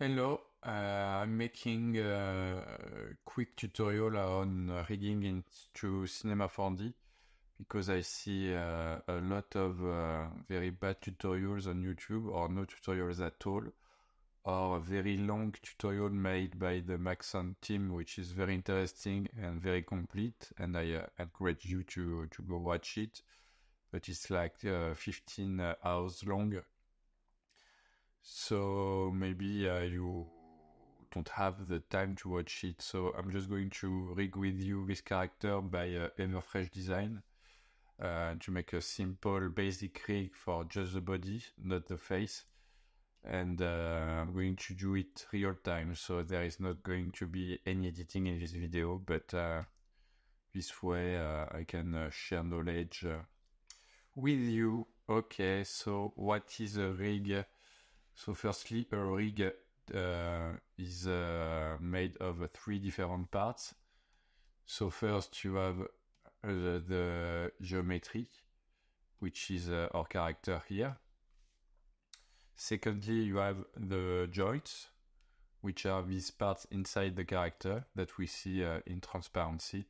Hello, uh, I'm making a quick tutorial on rigging into Cinema 4D because I see uh, a lot of uh, very bad tutorials on YouTube or no tutorials at all or a very long tutorial made by the Maxon team which is very interesting and very complete. And I uh, encourage you to, to go watch it but it's like uh, 15 hours long so maybe uh, you don't have the time to watch it. So I'm just going to rig with you this character by uh, Everfresh Design uh, to make a simple basic rig for just the body, not the face. And uh, I'm going to do it real time, so there is not going to be any editing in this video, but uh, this way uh, I can uh, share knowledge with you. Okay, so what is a rig? So firstly, a rig uh, is uh, made of three different parts. So first you have uh, the, geometry, which is uh, our character here. Secondly, you have the joints, which are these parts inside the character that we see uh, in transparency.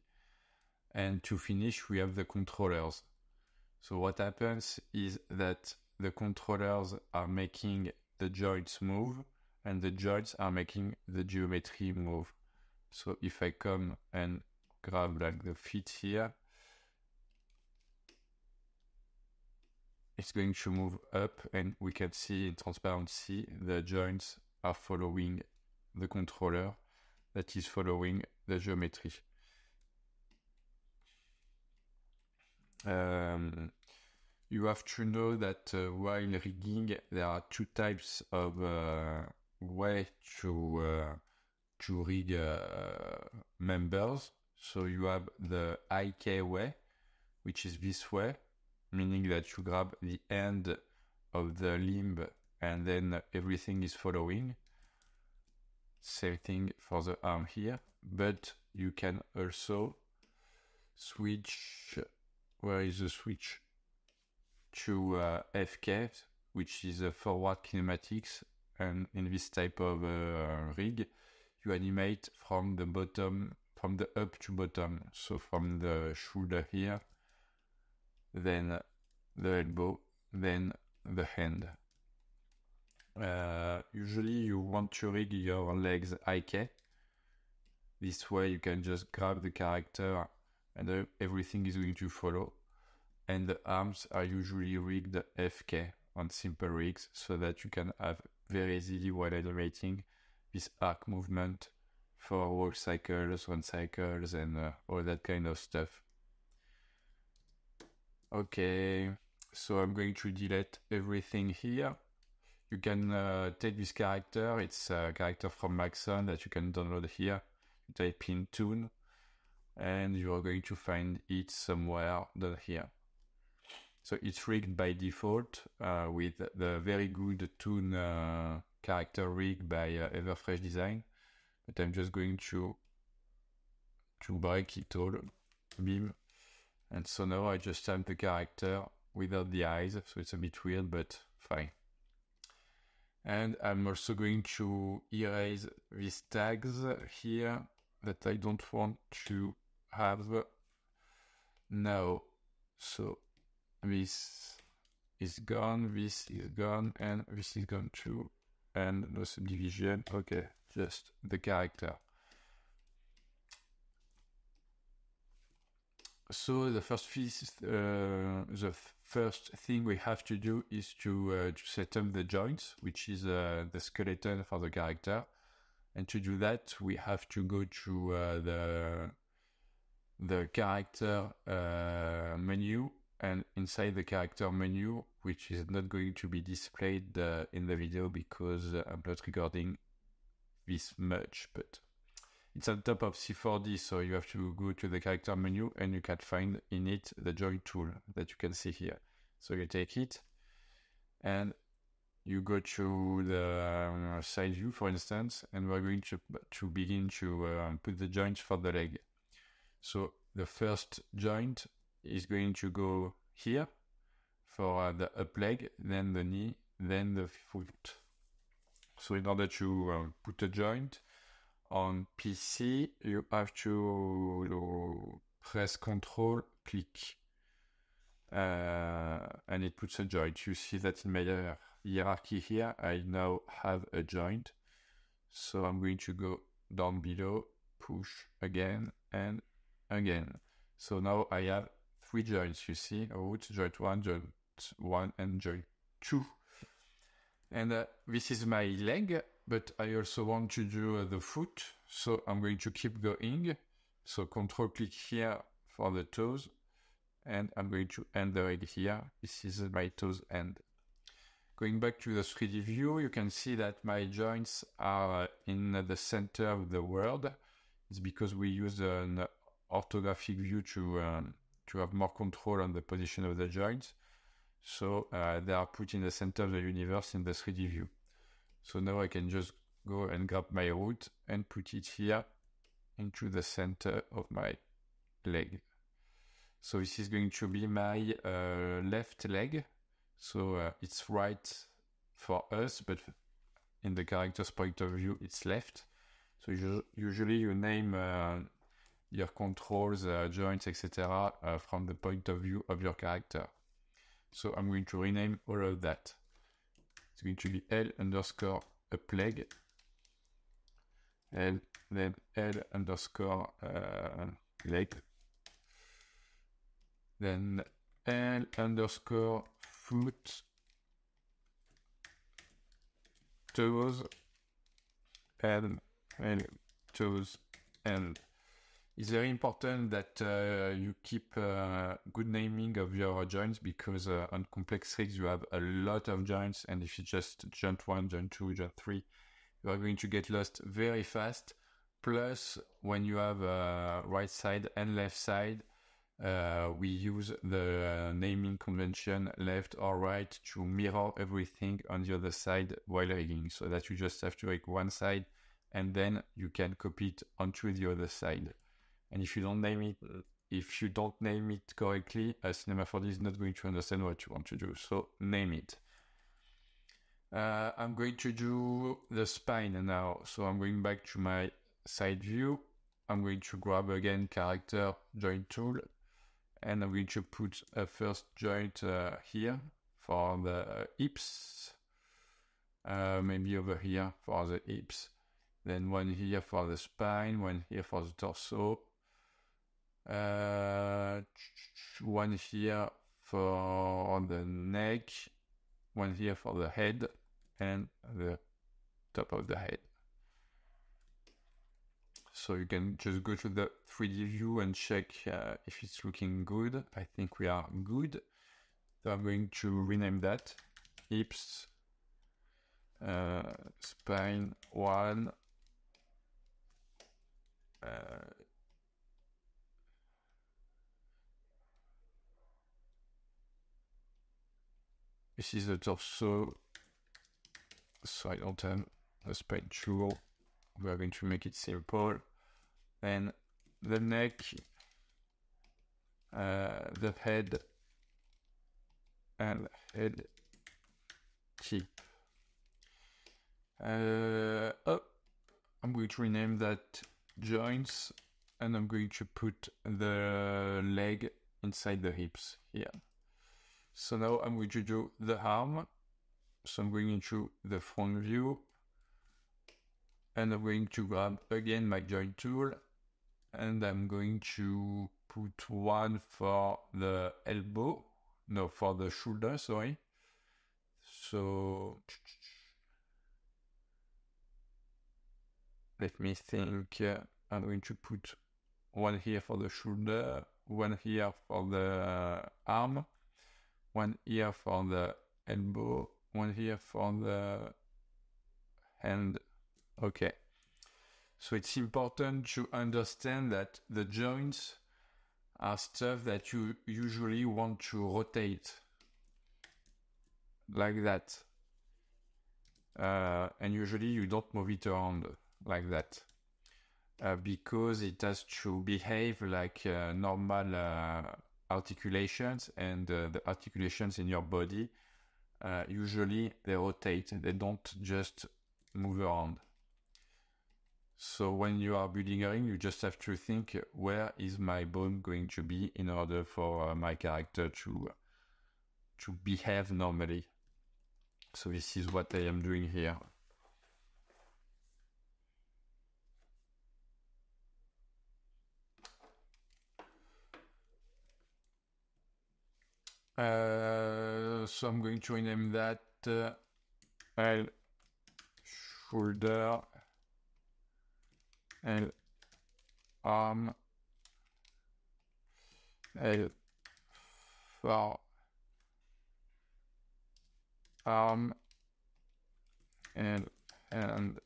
And to finish, we have the controllers. So what happens is that the controllers are making the joints move and the joints are making the geometry move. So if I come and grab like the feet here, it's going to move up and we can see in transparency the joints are following the controller that is following the geometry. Um, you have to know that uh, while rigging, there are two types of uh, way to uh, to rig uh, members. So you have the IK way, which is this way, meaning that you grab the end of the limb and then everything is following. Same thing for the arm here, but you can also switch. Where is the switch? To uh, FK, which is a forward kinematics. And in this type of uh, rig, you animate from the bottom, from the up to bottom. So from the shoulder here, then the elbow, then the hand. Uh, usually you want to rig your legs IK. This way you can just grab the character and everything is going to follow and the arms are usually rigged FK on simple rigs so that you can have very easily while animating this arc movement for walk cycles, run cycles, and uh, all that kind of stuff. Okay, so I'm going to delete everything here. You can uh, take this character, it's a character from Maxon that you can download here. You type in tune, and you are going to find it somewhere down here. So it's rigged by default uh, with the very good Toon uh, character rig by uh, Everfresh Design. But I'm just going to to break it all, beam. And so now I just type the character without the eyes, so it's a bit weird, but fine. And I'm also going to erase these tags here that I don't want to have now. So this is gone, this is gone, and this is gone too. And no subdivision, okay, just the character. So the first piece, uh, the first thing we have to do is to, uh, to set up the joints, which is uh, the skeleton for the character. And to do that, we have to go to uh, the the character uh, menu and inside the character menu, which is not going to be displayed uh, in the video because uh, I'm not recording this much, but it's on top of C4D, so you have to go to the character menu and you can find in it the joint tool that you can see here. So you take it and you go to the um, side view, for instance, and we're going to, to begin to uh, put the joints for the leg. So the first joint is going to go here for uh, the up leg, then the knee, then the foot. So in order to uh, put a joint on PC, you have to press Control, click, uh, and it puts a joint. You see that in my hierarchy here, I now have a joint. So I'm going to go down below, push again and again. So now I have three joints, you see, root, joint 1, joint 1, and joint 2. And uh, this is my leg, but I also want to do uh, the foot. So I'm going to keep going. So control click here for the toes. And I'm going to end the leg here. This is my toes end. Going back to the 3D view, you can see that my joints are in the center of the world. It's because we use an orthographic view to um, to have more control on the position of the joints. So uh, they are put in the center of the universe in the 3D view. So now I can just go and grab my root and put it here into the center of my leg. So this is going to be my uh, left leg so uh, it's right for us, but in the character's point of view, it's left. So usually you name uh, your controls, uh, joints, etc. Uh, from the point of view of your character. So I'm going to rename all of that. It's going to be L underscore a plague. L, then L underscore uh, leg. Then L underscore foot, toes, and, and toes, and it's very important that uh, you keep uh, good naming of your joints because uh, on complex rigs you have a lot of joints. And if you just joint 1, joint 2, joint 3 you are going to get lost very fast. Plus when you have uh, right side and left side uh, we use the uh, naming convention left or right to mirror everything on the other side while rigging. So that you just have to rig one side and then you can copy it onto the other side and if you don't name it if you don't name it correctly a cinema 4d is not going to understand what you want to do. So name it. Uh, i'm going to do the spine now. So i'm going back to my side view. I'm going to grab again character joint tool. And I'm going to put a first joint uh, here for the hips, uh, maybe over here for the hips, then one here for the spine, one here for the torso, uh, one here for the neck, one here for the head, and the top of the head. So you can just go to the 3D view and check uh, if it's looking good. I think we are good. So I'm going to rename that hips uh, spine 1 uh, this is the torso so I don't have a spine we are going to make it simple then the neck, uh, the head, and head tip. Uh, oh, I'm going to rename that joints and I'm going to put the leg inside the hips here. So now I'm going to do the arm. So I'm going into the front view and I'm going to grab again my joint tool and I'm going to put one for the elbow, no, for the shoulder, sorry. So let me think. I'm going to put one here for the shoulder, one here for the arm, one here for the elbow, one here for the hand. Okay. So it's important to understand that the joints are stuff that you usually want to rotate like that. Uh, and usually you don't move it around like that uh, because it has to behave like uh, normal uh, articulations and uh, the articulations in your body uh, usually they rotate they don't just move around. So when you are building a ring, you just have to think where is my bone going to be in order for uh, my character to to behave normally. So this is what I am doing here. Uh, so I'm going to rename that uh, L shoulder L arm L for arm and and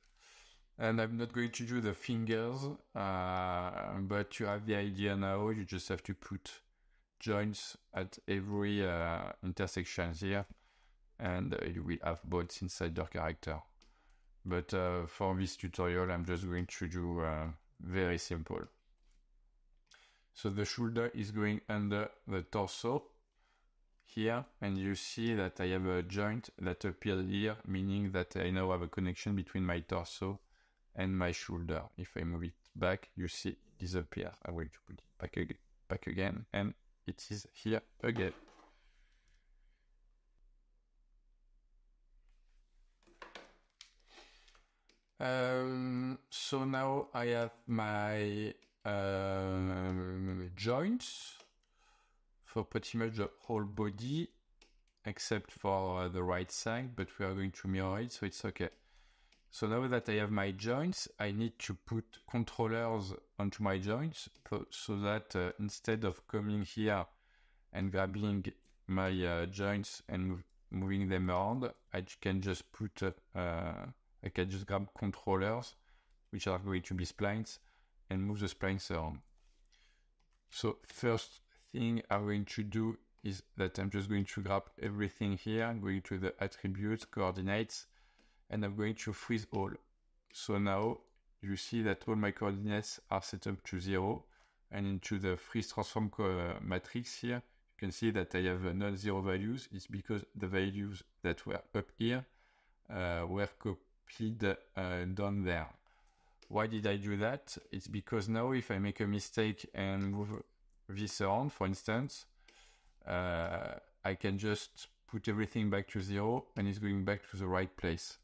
and I'm not going to do the fingers uh, but you have the idea now. You just have to put joints at every uh, intersection here and you will have both inside character. But uh, for this tutorial I'm just going to do uh, very simple. So the shoulder is going under the torso here and you see that I have a joint that appeared here meaning that I now have a connection between my torso and my shoulder. If I move it back you see it disappear I'm going to put it back, ag back again and it is here again. Um, so now I have my uh, joints for pretty much the whole body except for uh, the right side, but we are going to mirror it, so it's okay. So now that I have my joints, I need to put controllers onto my joints so that uh, instead of coming here and grabbing my uh, joints and moving them around, I can just put, uh, I can just grab controllers, which are going to be splines, and move the splines around. So first thing I'm going to do is that I'm just going to grab everything here, going to the attributes, coordinates, and I'm going to freeze all. So now you see that all my coordinates are set up to zero and into the freeze transform uh, matrix here, you can see that I have uh, non-zero values. It's because the values that were up here uh, were copied uh, down there. Why did I do that? It's because now if I make a mistake and move this around, for instance, uh, I can just put everything back to zero and it's going back to the right place.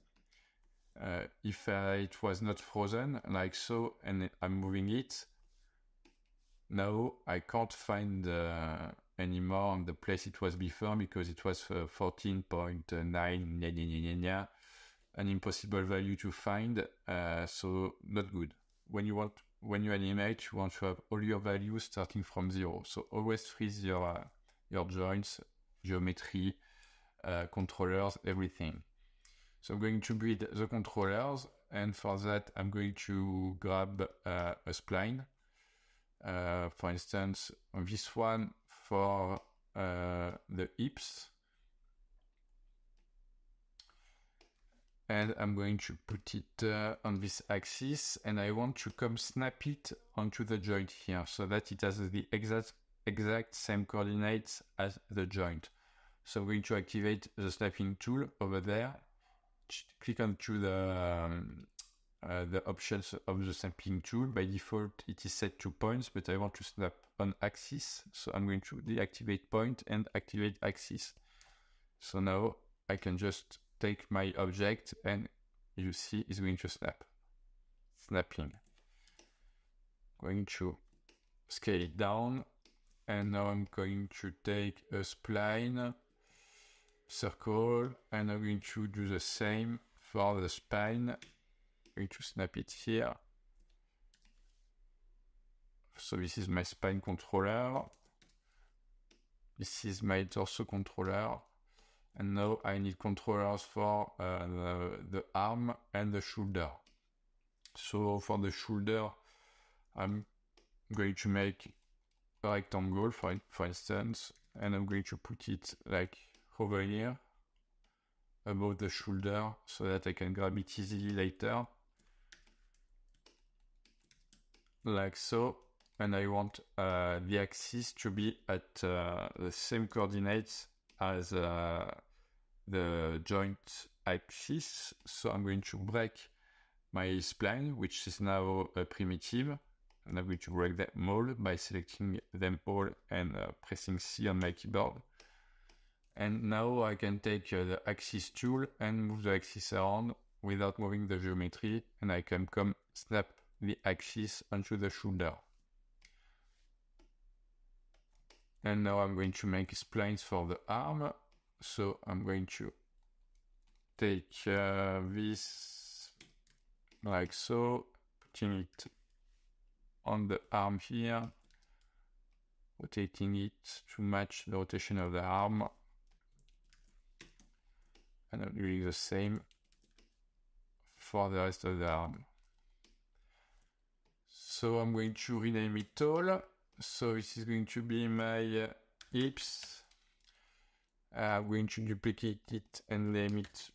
Uh, if uh, it was not frozen like so and I'm moving it, now I can't find uh, anymore the place it was before because it was 14.9 an impossible value to find uh, so not good. When you want when you animate you want to have all your values starting from zero. So always freeze your uh, your joints geometry uh, controllers everything so I'm going to build the controllers and for that I'm going to grab uh, a spline. Uh, for instance, this one for uh, the hips. And I'm going to put it uh, on this axis and I want to come snap it onto the joint here so that it has the exact, exact same coordinates as the joint. So I'm going to activate the snapping tool over there click onto the um, uh, the options of the snapping tool. By default, it is set to points, but I want to snap on axis. So I'm going to deactivate point and activate axis. So now I can just take my object and you see it's going to snap. Snapping. Going to scale it down. And now I'm going to take a spline circle and I'm going to do the same for the spine. I'm going to snap it here. So this is my spine controller. This is my torso controller. And now I need controllers for uh, the, the arm and the shoulder. So for the shoulder, I'm going to make a rectangle, for, for instance, and I'm going to put it like over here above the shoulder so that I can grab it easily later like so and I want uh, the axis to be at uh, the same coordinates as uh, the joint axis. So I'm going to break my spline, which is now a primitive. And I'm going to break them all by selecting them all and uh, pressing C on my keyboard. And now I can take uh, the axis tool and move the axis around without moving the geometry. And I can come snap the axis onto the shoulder. And now I'm going to make splines for the arm. So I'm going to take uh, this like so, putting it on the arm here, rotating it to match the rotation of the arm. And I'm doing the same for the rest of the arm. So I'm going to rename it all. So this is going to be my uh, hips. I'm going to duplicate it and name it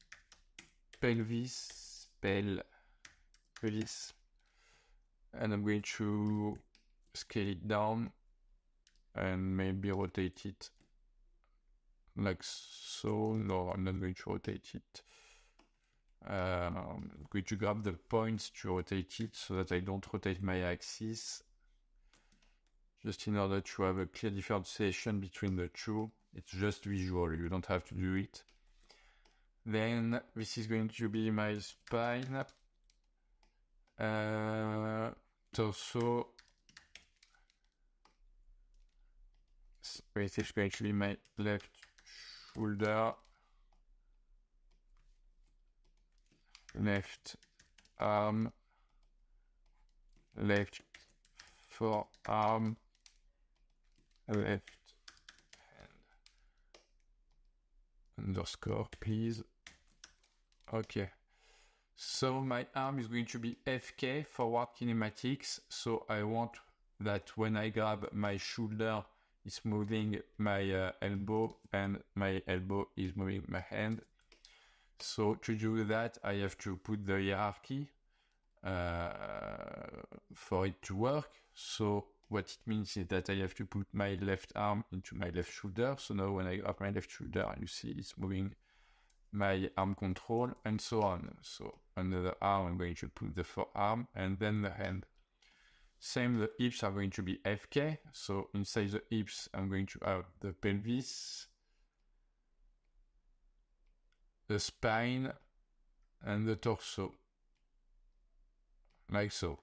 pelvis, pelvis. And I'm going to scale it down and maybe rotate it like so. No, I'm not going to rotate it. I'm going to grab the points to rotate it so that I don't rotate my axis just in order to have a clear differentiation between the two. It's just visual, you don't have to do it. Then this is going to be my spine, uh, torso. This is going to be my left shoulder, left arm, left forearm, um, left hand. Underscore please. Okay so my arm is going to be fk forward kinematics. So i want that when i grab my shoulder it's moving my uh, elbow and my elbow is moving my hand so to do that i have to put the hierarchy uh, for it to work so what it means is that I have to put my left arm into my left shoulder. So now when I grab my left shoulder, you see it's moving my arm control and so on. So under the arm, I'm going to put the forearm and then the hand. Same, the hips are going to be FK. So inside the hips, I'm going to have the pelvis, the spine, and the torso. Like so.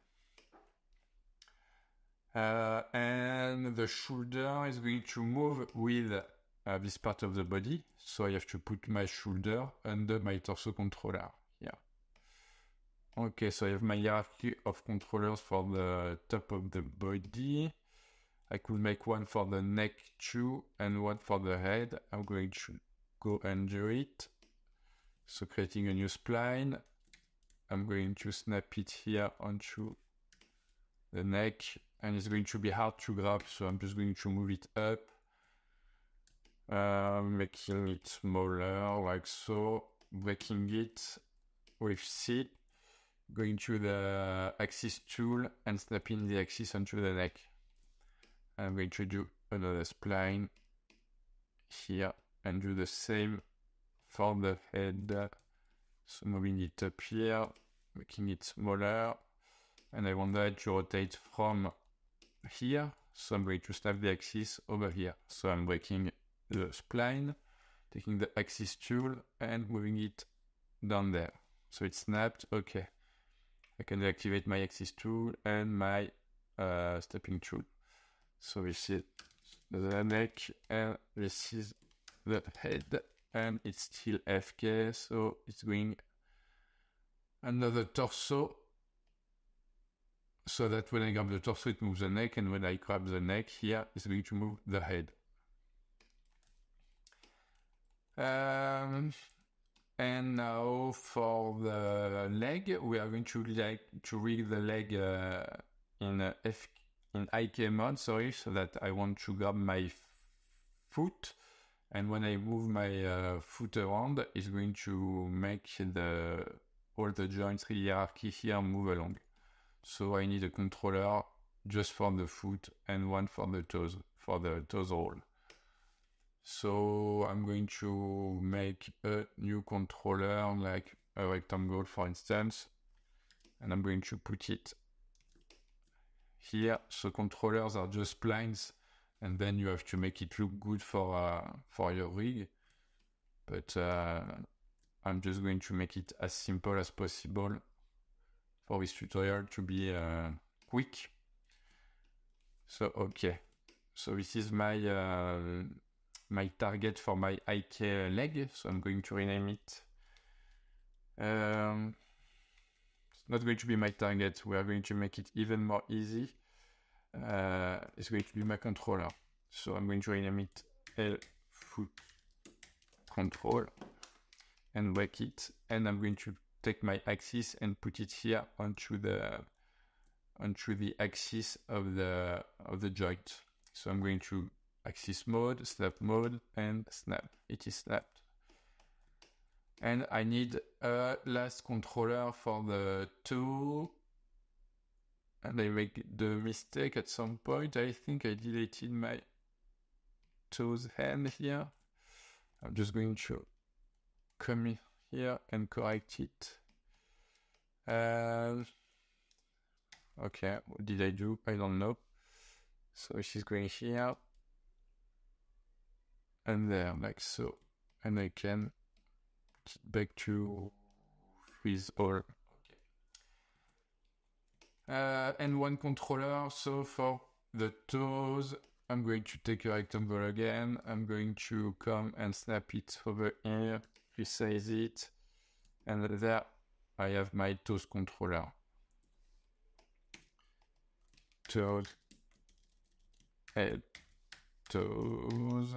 Uh, and the shoulder is going to move with uh, this part of the body. So I have to put my shoulder under my torso controller. Okay, so I have my hierarchy of controllers for the top of the body. I could make one for the neck too and one for the head. I'm going to go and do it. So creating a new spline. I'm going to snap it here onto the neck and it's going to be hard to grab so I'm just going to move it up uh, making it smaller like so breaking it with C going to the axis tool and snapping the axis onto the neck I'm going to do another spline here and do the same for the head so moving it up here making it smaller and I want that to rotate from here. So I'm going to snap the axis over here. So I'm breaking the spline, taking the axis tool and moving it down there. So it's snapped. Okay. I can activate my axis tool and my uh, snapping tool. So this is the neck and this is the head and it's still FK. So it's going another torso so that when I grab the torso, it moves the neck, and when I grab the neck here, it's going to move the head. Um, and now for the leg, we are going to like to rig the leg uh, in uh, F in IK mode, sorry, so that I want to grab my foot, and when I move my uh, foot around, it's going to make the all the joints hierarchy here move along. So I need a controller just for the foot and one for the toes, for the toes roll. So I'm going to make a new controller like a rectangle, for instance, and I'm going to put it here. So controllers are just splines, and then you have to make it look good for uh, for your rig. But uh, I'm just going to make it as simple as possible for this tutorial to be uh, quick. So okay, so this is my uh, my target for my IK leg. So I'm going to rename it. Um, it's not going to be my target. We are going to make it even more easy. Uh, it's going to be my controller. So I'm going to rename it L foot control and whack it. And I'm going to take my axis and put it here onto the onto the axis of the of the joint. So I'm going to axis mode, snap mode, and snap. It is snapped. And I need a last controller for the toe. And I make the mistake at some point. I think I deleted my toes hand here. I'm just going to come here and correct it. Uh, okay, what did I do? I don't know. So she's going here and there, like so. And I can back to freeze all. Okay. Uh, and one controller. So for the toes, I'm going to take a rectangle again. I'm going to come and snap it over here, resize it, and there I have my toes controller. Toes, head, toes,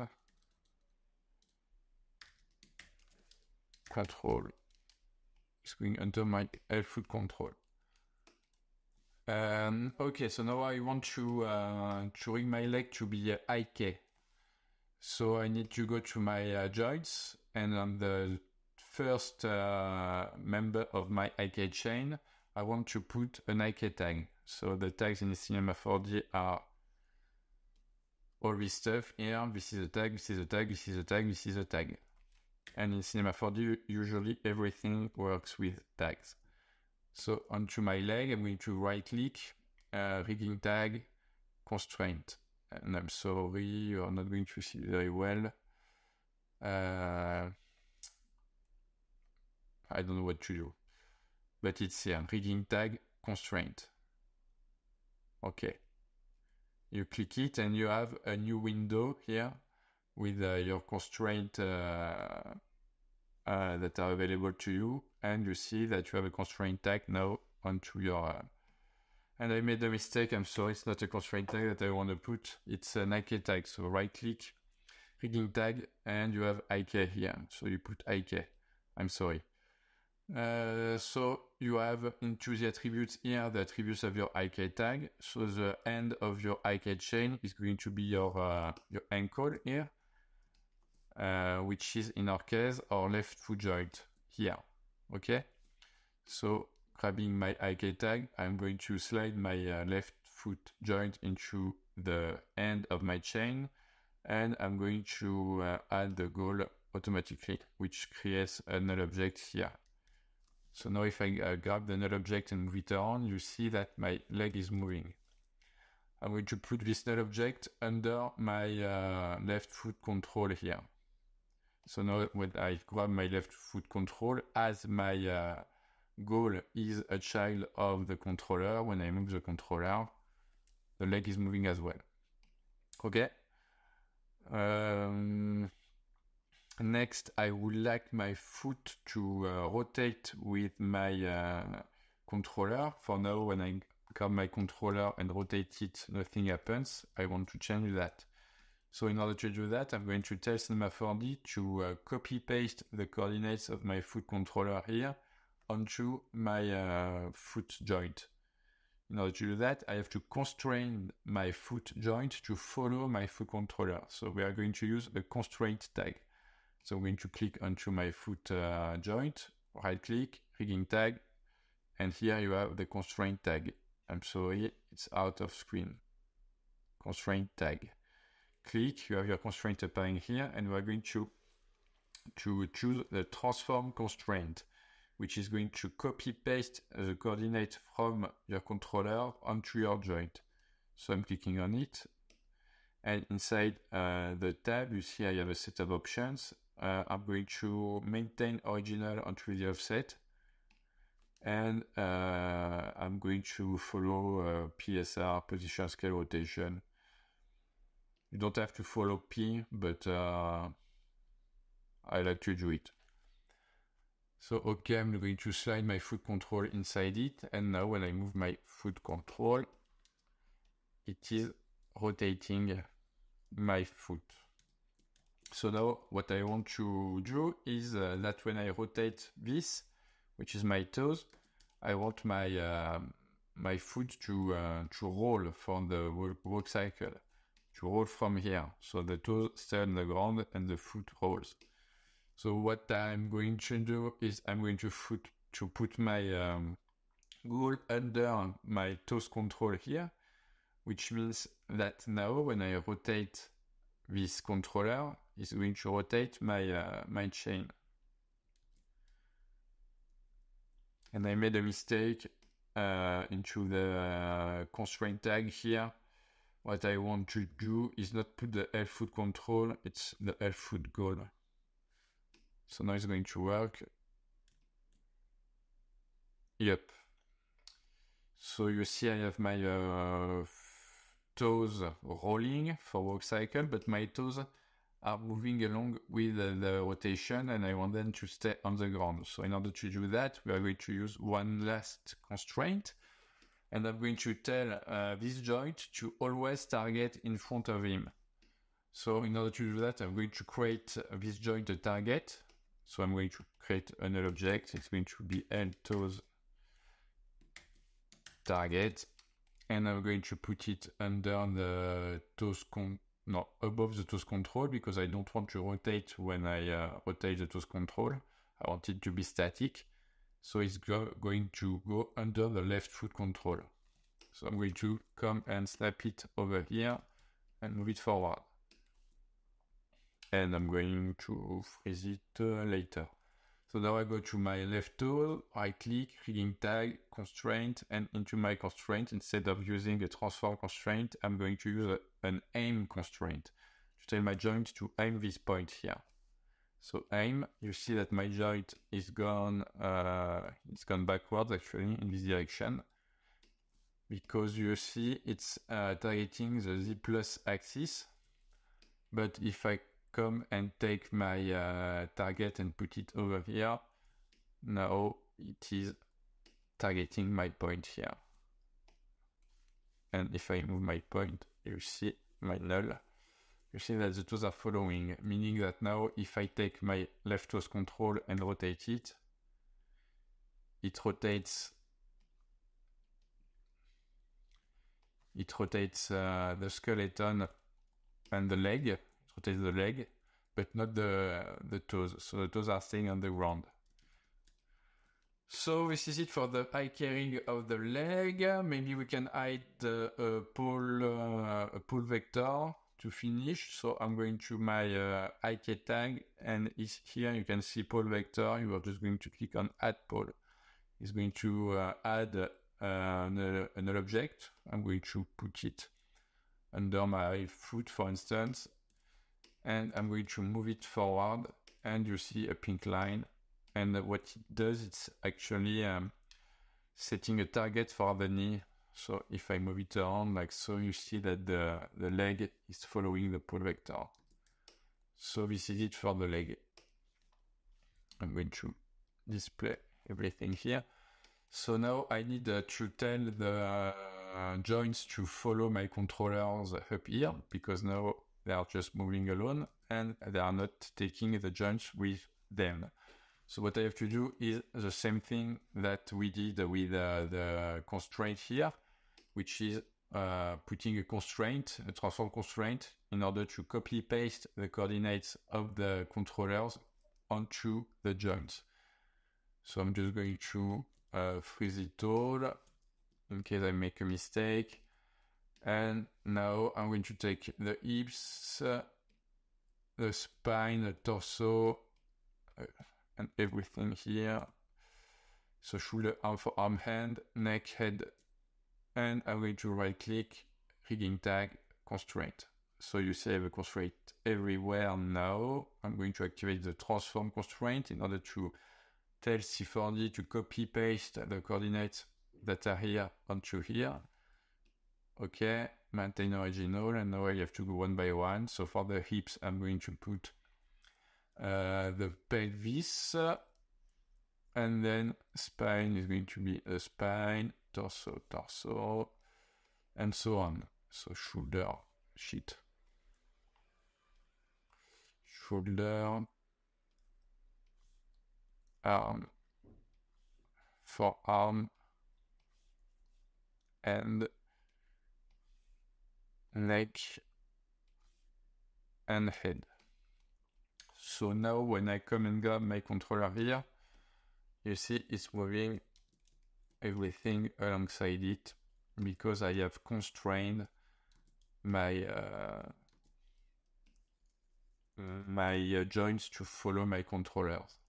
control. It's going under my L foot control. Um, okay, so now I want to uh, to rig my leg to be uh, IK. So I need to go to my uh, joints and on the first uh, member of my IK chain, I want to put an IK tag. So the tags in Cinema 4D are all this stuff here. This is a tag, this is a tag, this is a tag, this is a tag. And in Cinema 4D, usually everything works with tags. So onto my leg, I'm going to right click, uh, rigging tag, constraint. And I'm sorry, you're not going to see very well. Uh, I don't know what to do. But it's here, rigging tag, constraint. Okay. You click it and you have a new window here with uh, your constraint uh, uh, that are available to you, and you see that you have a constraint tag now onto your. And I made a mistake. I'm sorry, it's not a constraint tag that I want to put. It's an IK tag. So right click, rigging tag, and you have IK here. So you put IK. I'm sorry. Uh, so you have into the attributes here the attributes of your IK tag. So the end of your IK chain is going to be your uh, your ankle here uh, which is in our case our left foot joint here. Okay, so grabbing my IK tag, I'm going to slide my uh, left foot joint into the end of my chain, and I'm going to uh, add the goal automatically, which creates a null object here. So now if I uh, grab the null object and move it around, you see that my leg is moving. I'm going to put this null object under my uh, left foot control here. So now when I grab my left foot control, as my uh, goal is a child of the controller, when I move the controller, the leg is moving as well. Okay. Um, next, I would like my foot to uh, rotate with my uh, controller. For now, when I grab my controller and rotate it, nothing happens. I want to change that. So in order to do that, I'm going to tell Cinema 4D to uh, copy paste the coordinates of my foot controller here onto my uh, foot joint. In order to do that, I have to constrain my foot joint to follow my foot controller. So we are going to use the constraint tag. So I'm going to click onto my foot uh, joint, right click, rigging tag, and here you have the constraint tag. I'm sorry, it's out of screen. Constraint tag click, you have your constraint appearing here, and we're going to to choose the transform constraint, which is going to copy paste the coordinate from your controller onto your joint. So I'm clicking on it, and inside uh, the tab, you see I have a set of options. Uh, I'm going to maintain original onto the offset, and uh, I'm going to follow uh, PSR, position, scale, rotation. You don't have to follow P, but uh, I like to do it. So, okay, I'm going to slide my foot control inside it, and now when I move my foot control, it is rotating my foot. So now what I want to do is uh, that when I rotate this, which is my toes, I want my uh, my foot to uh, to roll from the walk cycle, to roll from here. So the toes stay on the ground and the foot rolls. So what I'm going to do is I'm going to foot to put my um, goal under my toes control here, which means that now when I rotate this controller, it's going to rotate my uh, my chain. And I made a mistake uh, into the uh, constraint tag here. What I want to do is not put the L foot control, it's the L foot goal. So now it's going to work. Yep. So you see I have my uh, toes rolling for walk cycle, but my toes are moving along with the rotation and I want them to stay on the ground. So in order to do that, we are going to use one last constraint and I'm going to tell uh, this joint to always target in front of him. So in order to do that, I'm going to create this joint a target. So I'm going to create another object. It's going to be L toes target and I'm going to put it under the toes con no above the toes control because I don't want to rotate when I uh, rotate the toes control. I want it to be static. So it's go going to go under the left foot control. So I'm going to come and snap it over here and move it forward. And I'm going to freeze it uh, later. So now I go to my left tool, right click, rigging tag, constraint, and into my constraint, instead of using a transform constraint, I'm going to use a, an aim constraint to tell my joint to aim this point here. So aim, you see that my joint is gone, uh, it's gone backwards actually in this direction because you see it's uh, targeting the Z plus axis. But if I come and take my uh, target and put it over here. Now it is targeting my point here. And if I move my point, you see my null. You see that the toes are following, meaning that now if I take my left toes control and rotate it, it rotates it rotates uh, the skeleton and the leg it rotates the leg, but not the the toes. So the toes are staying on the ground. So this is it for the IK rigging of the leg. Maybe we can hide the uh, pole uh, pole vector to finish. So I'm going to my uh, IK tag and is here you can see pole vector. You are just going to click on add pole. It's going to uh, add uh, an, an object. I'm going to put it under my foot, for instance, and I'm going to move it forward and you see a pink line and what it does it's actually um, setting a target for the knee so if I move it around like so you see that the, the leg is following the pole vector. So this is it for the leg. I'm going to display everything here. So now I need uh, to tell the uh, joints to follow my controllers up here because now they are just moving alone and they are not taking the joints with them. So what I have to do is the same thing that we did with uh, the constraint here, which is uh, putting a constraint, a transform constraint, in order to copy paste the coordinates of the controllers onto the joints. So I'm just going to uh, freeze it all in case I make a mistake And now I'm going to take the hips, uh, the spine, the torso, uh, and everything here. So shoulder, arm for arm, hand, neck, head, and I'm going to right click, rigging tag, constraint. So you see I have a constraint everywhere now. I'm going to activate the transform constraint in order to tell C4D to copy paste the coordinates that are here onto here. Okay, maintain original, and now I have to go one by one. So for the hips, I'm going to put uh, the pelvis, and then spine is going to be a spine, torso, torso, and so on. So shoulder, sheet, shoulder, arm, forearm, and neck. And head. So now when I come and grab my controller here, you see it's moving everything alongside it because I have constrained my uh, my uh, joints to follow my controllers.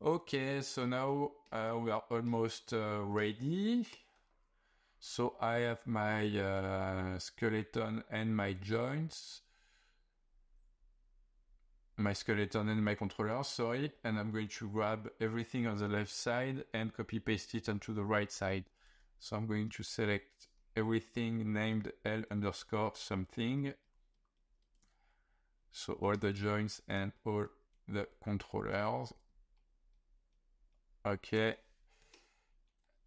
Okay, so now uh, we are almost uh, ready. So I have my uh, skeleton and my joints. My skeleton and my controller, sorry, and I'm going to grab everything on the left side and copy paste it onto the right side. So I'm going to select everything named L underscore something. So all the joints and all the controllers. Okay.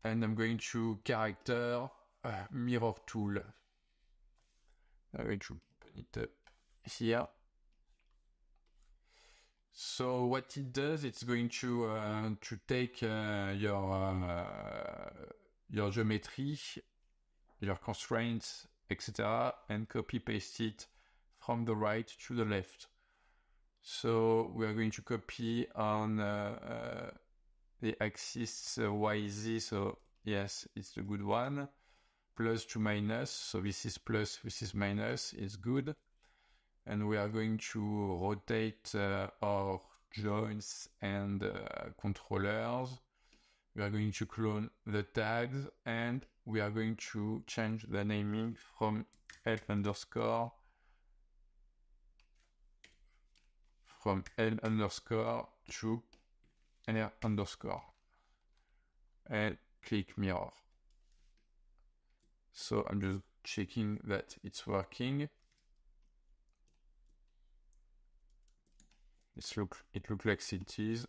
And I'm going to character uh, mirror tool. I'm going to it up here. So what it does, it's going to uh, to take uh, your uh, your geometry, your constraints, etc., and copy paste it from the right to the left. So we are going to copy on uh, uh, the axis uh, YZ, so yes, it's a good one. Plus to minus, so this is plus, this is minus, is good. And we are going to rotate uh, our joints and uh, controllers. We are going to clone the tags and we are going to change the naming from L underscore from L underscore to L underscore and click mirror. So I'm just checking that it's working. It's look it looks like it is.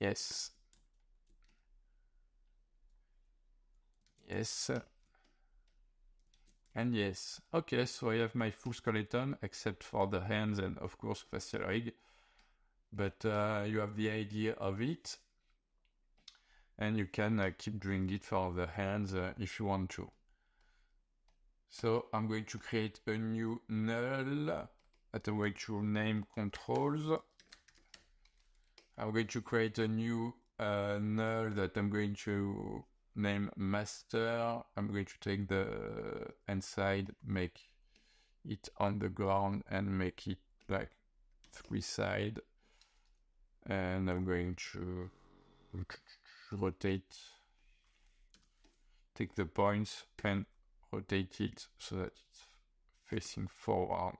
Yes. Yes. And yes. Okay, so I have my full skeleton except for the hands and of course facial rig. But uh, you have the idea of it. And you can uh, keep doing it for the hands uh, if you want to. So I'm going to create a new null I'm going to name controls. I'm going to create a new uh, null that I'm going to name master. I'm going to take the inside, make it on the ground and make it like three side. And I'm going to rotate, take the points and rotate it so that it's facing forward.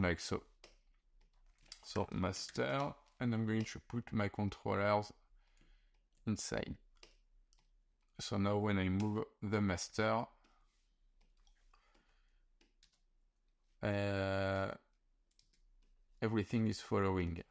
Like so. So master, and I'm going to put my controllers inside. So now when I move the master, uh, everything is following.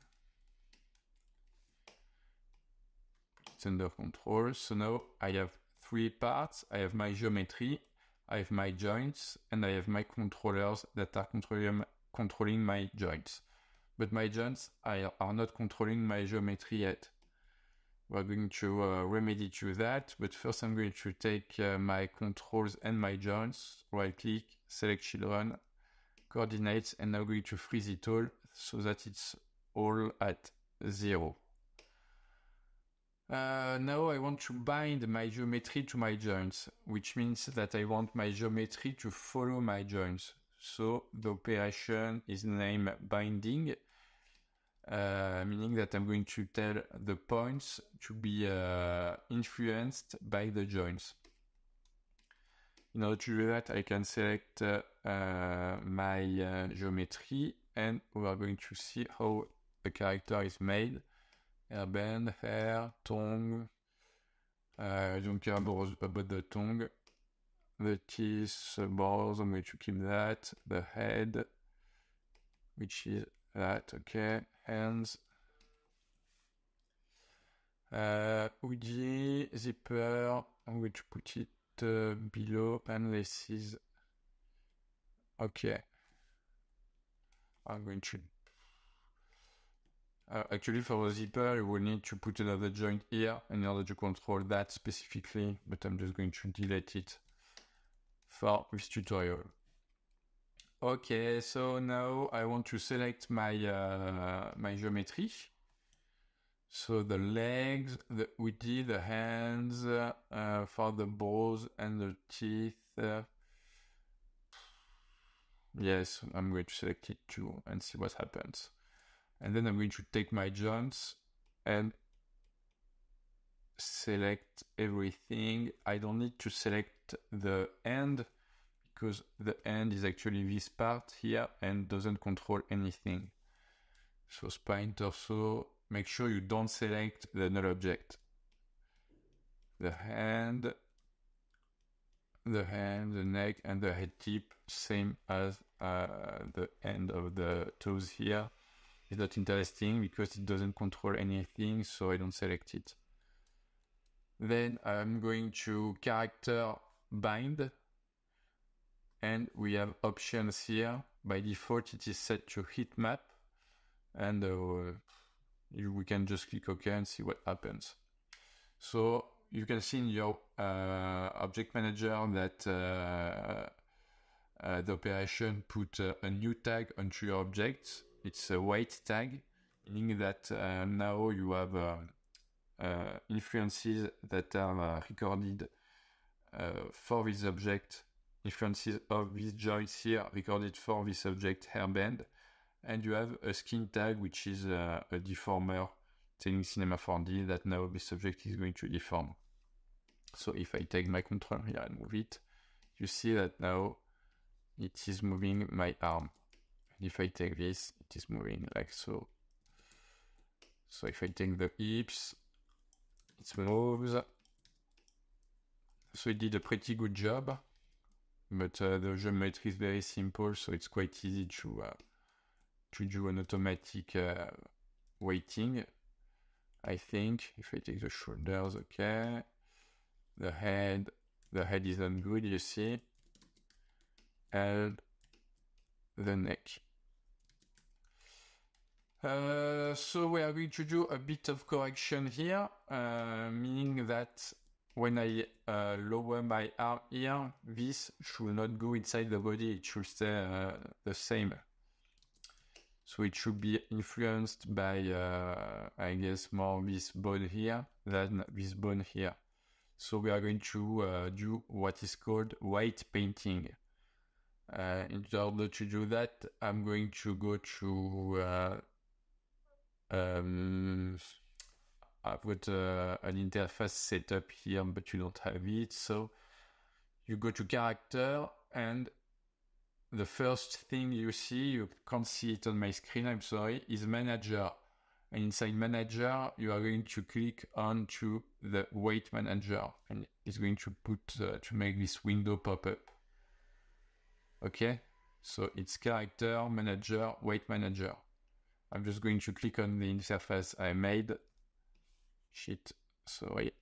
It's under control. So now I have three parts. I have my geometry, I have my joints, and I have my controllers that are controlling, controlling my joints. But my joints are, are not controlling my geometry yet. We're going to uh, remedy to that, but first I'm going to take uh, my controls and my joints, right click, select children, coordinates, and now going to freeze it all so that it's all at zero. Uh, now I want to bind my geometry to my joints, which means that I want my geometry to follow my joints. So the operation is named binding, uh, meaning that I'm going to tell the points to be uh, influenced by the joints. In order to do that, I can select uh, uh, my uh, geometry and we are going to see how the character is made. Hairband, hair, tongue. I don't care about the tongue. The teeth, the balls, I'm going to keep that. The head, which is that, okay. Hands. Uh, hoodie, zipper, I'm going to put it uh, below and this is okay I'm going to uh, actually for the zipper you will need to put another joint here in order to control that specifically but I'm just going to delete it for this tutorial okay so now I want to select my uh, my geometry so the legs, the did, the hands, uh, for the balls and the teeth. Uh, yes, I'm going to select it too and see what happens. And then I'm going to take my joints and select everything. I don't need to select the end because the end is actually this part here and doesn't control anything. So spine, torso, make sure you don't select the null object. The hand, the hand, the neck, and the head tip, same as uh, the end of the toes here. It's not interesting because it doesn't control anything, so I don't select it. Then I'm going to character bind, and we have options here. By default, it is set to heat map, and uh, we can just click OK and see what happens. So you can see in your uh, object manager that uh, uh, the operation put uh, a new tag onto your object. It's a weight tag, meaning that uh, now you have uh, influences that are uh, recorded uh, for this object, influences of these joints here recorded for this object hairband. and you have a skin tag which is a, a deformer telling Cinema 4D that now this subject is going to deform. So if I take my controller here and move it, you see that now it is moving my arm. And if I take this, it is moving like so. So if I take the hips, it moves. So it did a pretty good job, but uh, the geometry is very simple, so it's quite easy to uh, to do an automatic uh, weighting. I think if I take the shoulders, okay. The head, the head isn't good, you see. And the neck. Uh, so we are going to do a bit of correction here, uh, meaning that when I uh, lower my arm here, this should not go inside the body, it should stay uh, the same. So it should be influenced by, uh, I guess, more this bone here than this bone here. So we are going to do what is called weight painting. In order to do that, I'm going to go to, um, I've got uh, an interface set up here, but you don't have it. So you go to character and the first thing you see, you can't see it on my screen, I'm sorry, is manager. And inside manager, you are going to click on to the weight manager and it's going to put, uh, to make this window pop up. Okay. So it's character manager, weight manager. I'm just going to click on the interface I made. Shit. Sorry.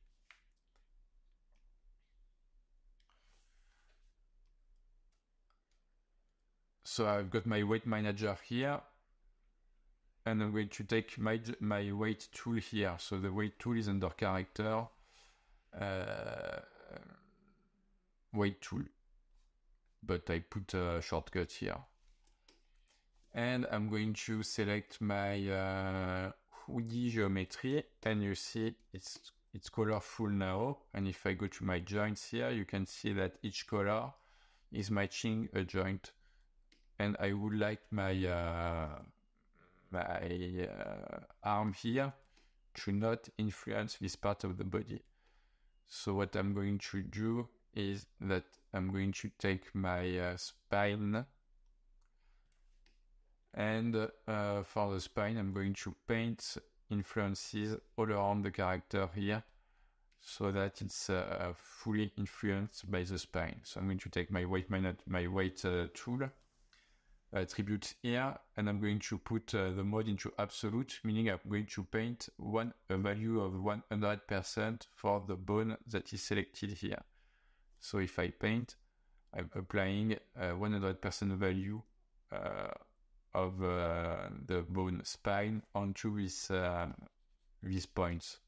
So I've got my weight manager here and I'm going to take my, my weight tool here. So the weight tool is under character, uh, weight tool, but I put a shortcut here. And I'm going to select my uh, hoodie geometry and you see it's it's colorful now. And if I go to my joints here, you can see that each color is matching a joint. And I would like my uh, my uh, arm here to not influence this part of the body. So what I'm going to do is that I'm going to take my uh, spine and uh, for the spine I'm going to paint influences all around the character here so that it's uh, fully influenced by the spine. So I'm going to take my weight, my weight uh, tool attribute here and I'm going to put uh, the mode into absolute, meaning I'm going to paint one a value of 100% for the bone that is selected here. So if I paint, I'm applying a 100% value uh, of uh, the bone spine onto this, uh, these points.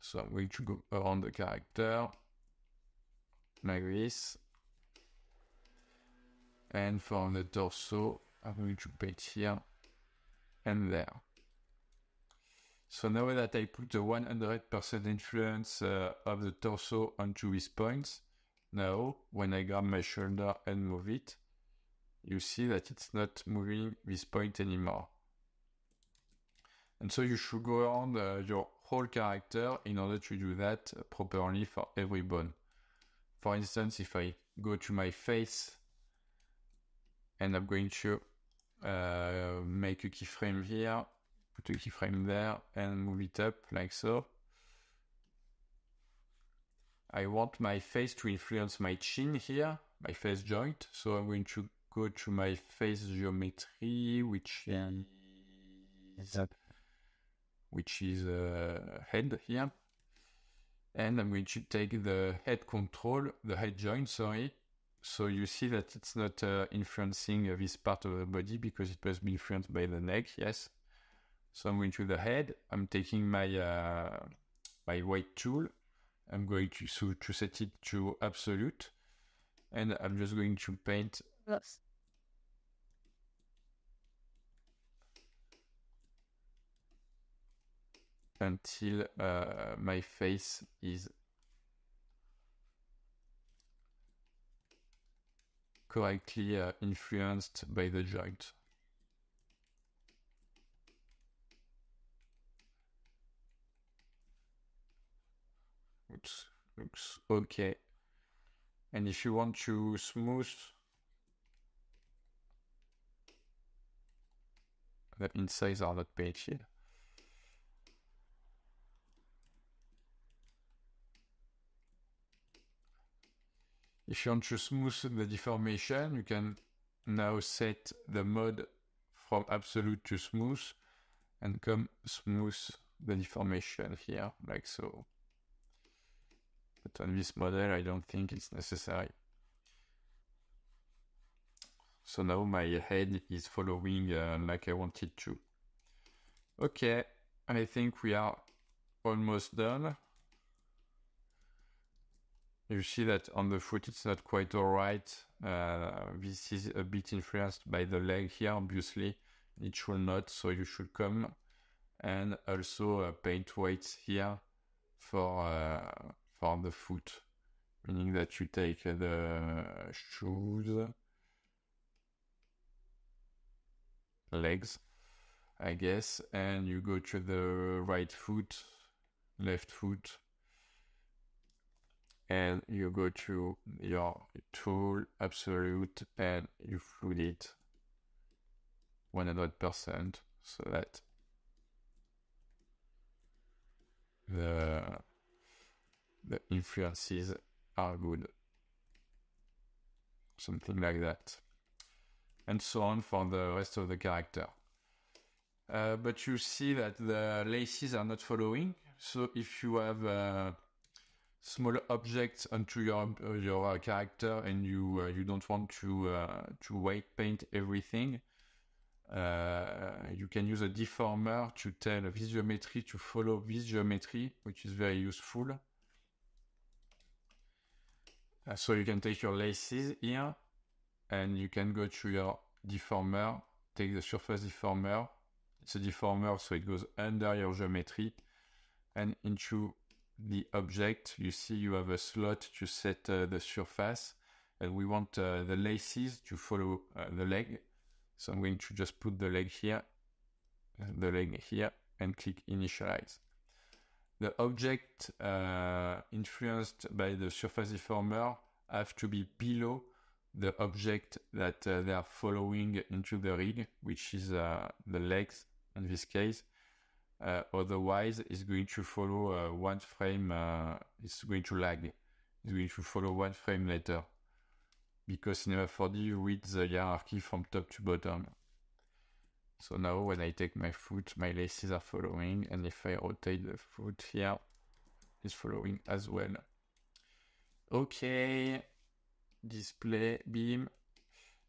So I'm going to go around the character like this and for the torso I'm going to paint here and there. So now that I put the 100% influence uh, of the torso onto these points, now when I grab my shoulder and move it, you see that it's not moving this point anymore. And so you should go around uh, your whole character in order to do that properly for every bone. For instance, if I go to my face and I'm going to uh, make a keyframe here, put a keyframe there, and move it up like so. I want my face to influence my chin here, my face joint, so I'm going to go to my face geometry, which yeah. is which is uh, head here, and I'm going to take the head control, the head joint, sorry, so you see that it's not uh, influencing uh, this part of the body because it must be influenced by the neck, yes. So I'm going to the head. I'm taking my uh, my weight tool. I'm going to so to set it to absolute, and I'm just going to paint. Yes. Until uh, my face is correctly uh, influenced by the joint. Looks, looks okay. And if you want to smooth the insides are not painted, If you want to smooth the deformation, you can now set the mode from absolute to smooth and come smooth the deformation here, like so. But on this model, I don't think it's necessary. So now my head is following uh, like I wanted to. Okay, I think we are almost done you see that on the foot it's not quite alright. Uh, this is a bit influenced by the leg here, obviously. It should not, so you should come and also uh, paint weights here for uh, for the foot, meaning that you take the shoes, legs, I guess, and you go to the right foot, left foot, and you go to your tool absolute and you flood it. 100% so that the the influences are good. Something like that. And so on for the rest of the character. Uh, but you see that the laces are not following. So if you have uh, small objects onto your uh, your uh, character and you uh, you don't want to to weight paint everything. Uh, you can use a deformer to tell this geometry to follow this geometry which is very useful. Uh, so you can take your laces here and you can go to your deformer take the surface deformer. It's a deformer so it goes under your geometry and into the object, you see you have a slot to set uh, the surface, and we want uh, the laces to follow uh, the leg. So I'm going to just put the leg here, the leg here, and click initialize. The object uh, influenced by the surface deformer have to be below the object that uh, they are following into the rig, which is uh, the legs in this case. Uh, otherwise, it's going to follow uh, one frame, uh, it's going to lag. It's going to follow one frame later. Because in C4D, you read the hierarchy from top to bottom. So now when I take my foot, my laces are following, and if I rotate the foot here, it's following as well. Okay, display beam.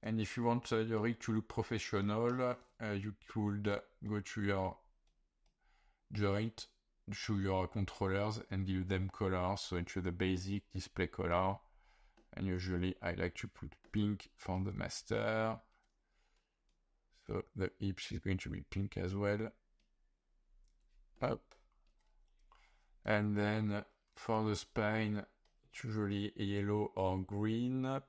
And if you want uh, your rig to look professional, uh, you could go to your joint, to your controllers, and give them color. So into the basic display color. And usually I like to put pink for the master. So the hips is going to be pink as well. Up. And then for the spine, it's usually yellow or green.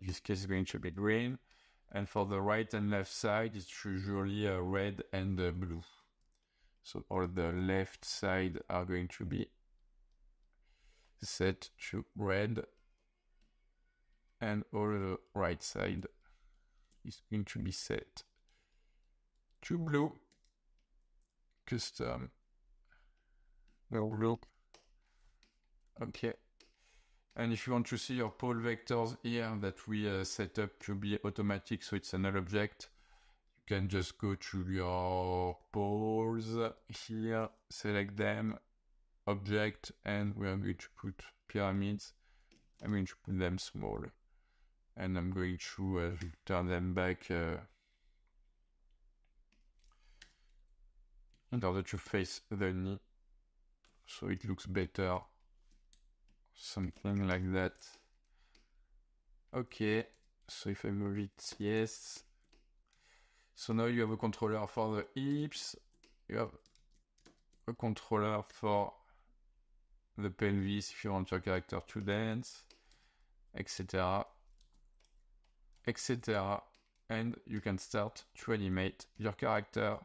This case, it's going to be green. And for the right and left side, it's usually a red and uh, blue. So all the left side are going to be set to red. And all the right side is going to be set to blue. Custom. Blue. Okay and if you want to see your pole vectors here that we uh, set up to be automatic so it's a null object you can just go to your poles here select them object and we are going to put pyramids. I'm going to put them small. And I'm going to uh, turn them back uh, in order to face the knee. So it looks better something like that okay so if I move it yes so now you have a controller for the hips you have a controller for the pelvis if you want your character to dance etc etc. And you can start to animate your character.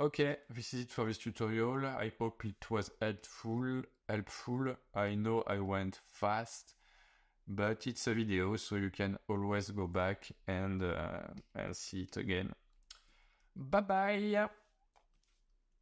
Okay, this is it for this tutorial. I hope it was helpful. Helpful. I know I went fast, but it's a video, so you can always go back and uh, and see it again. Bye bye.